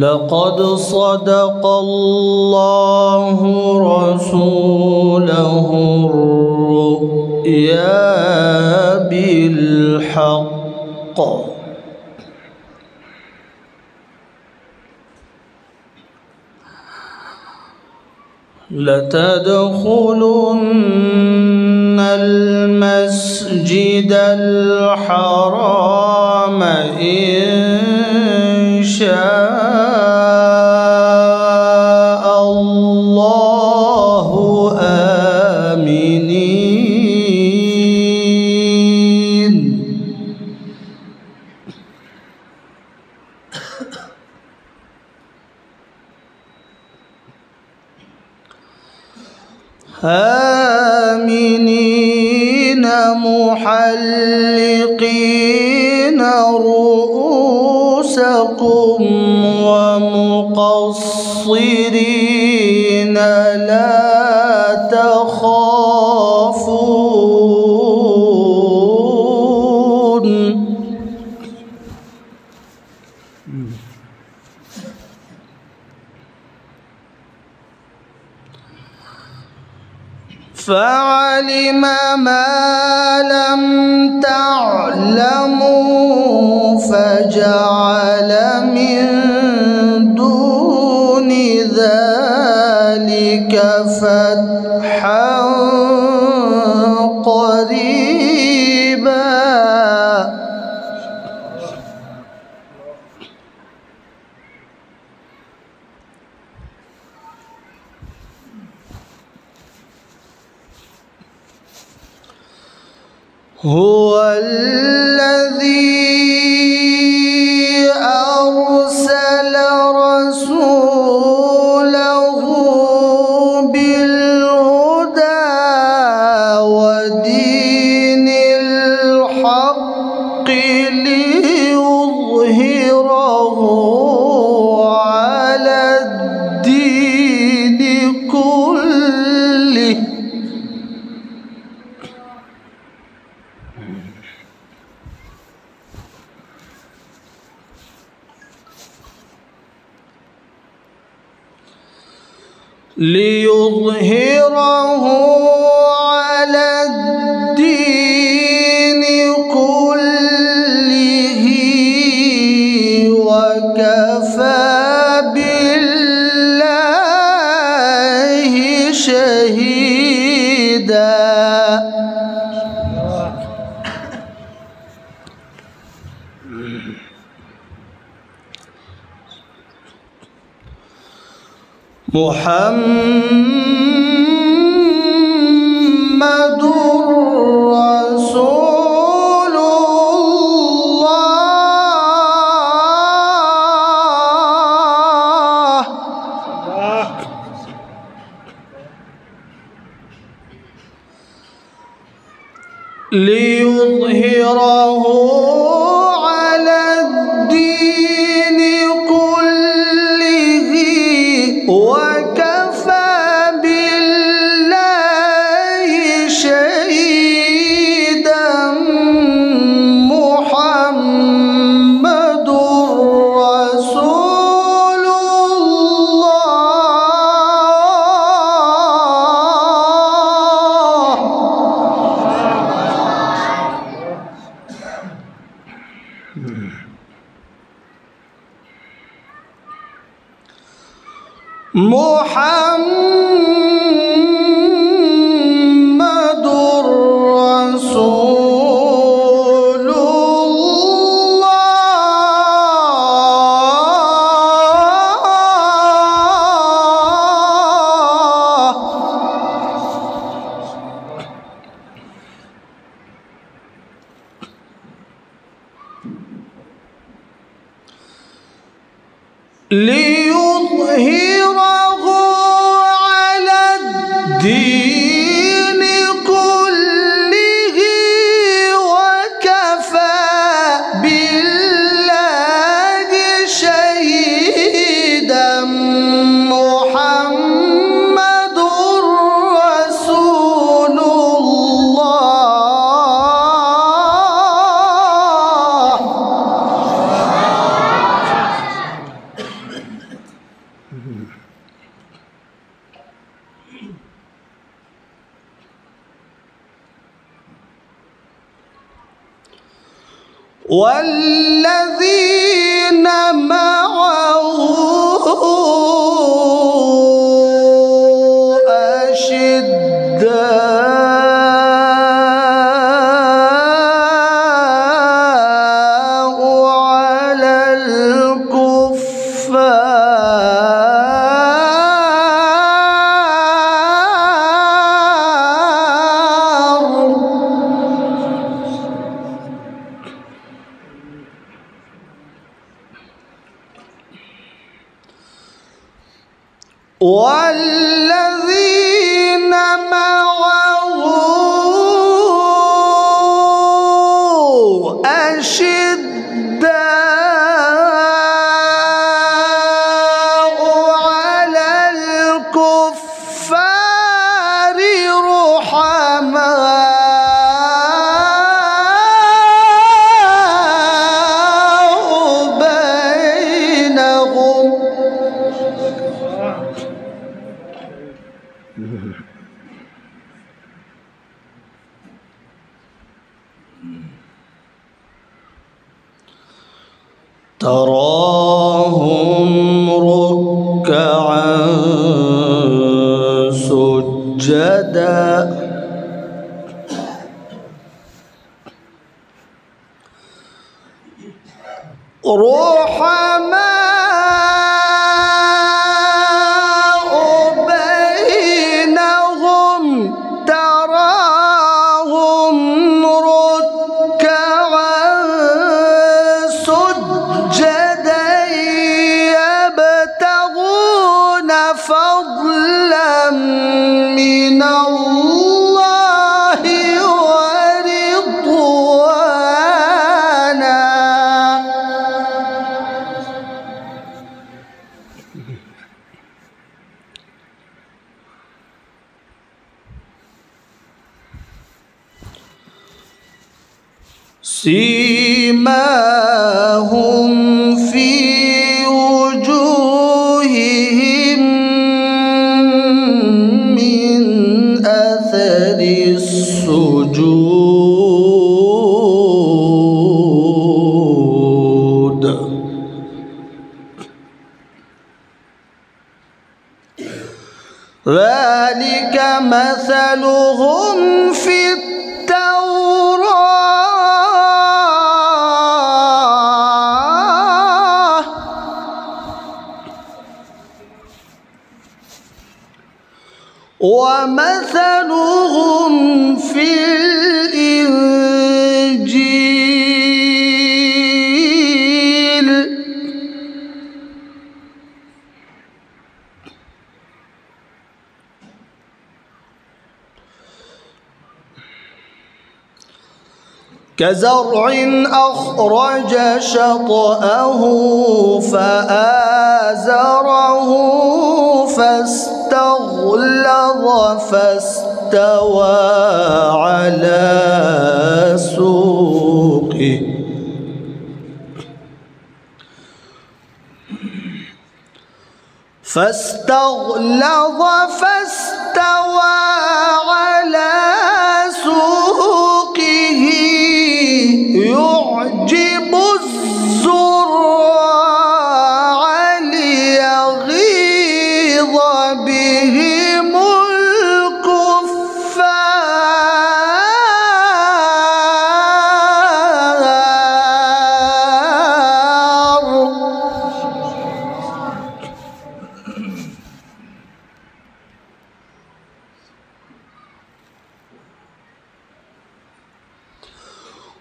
لقد صدق الله رسوله الرؤيا بالحق. لتدخلن المسجد الحرام إن آمنين محلقين رؤوسكم ومقصرين لا تخافون فعلم ما لم تعلموا. هو الذي ليظهره على الدين. محمد رسول الله. ليظهره والذين والذين تراهم ركعا سجدا. رحماء سيماهم في وجوههم من أثر السجود. ذلك مثلهم في كزرع أخرج شطأه فآزره فاستغلظ فاستوى على سوقه. فاستغلظ فاستوى يعجب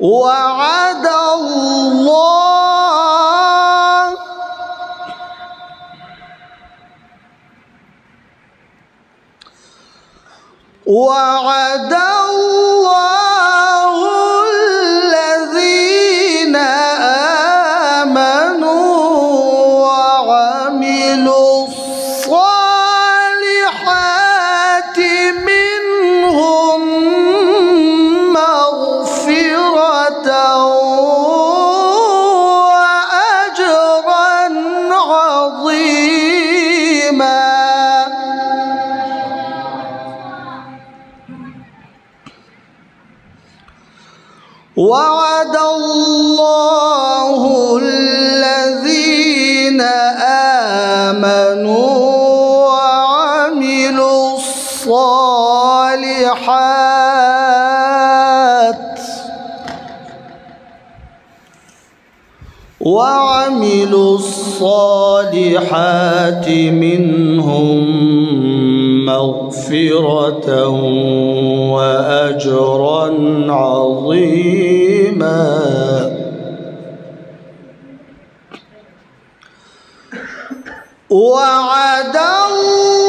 وعد الله. وعد الله وعد الله الذين آمنوا وعملوا الصالحات وعملوا الصالحات منهم مغفرة وأجرا عظيما. وعد الله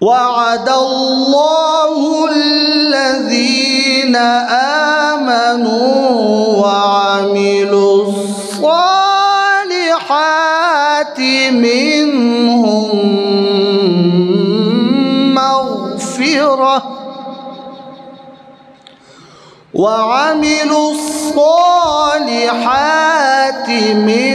وعد الله الذين آمنوا وعملوا الصالحات منهم مغفرة وعملوا الصالحات منهم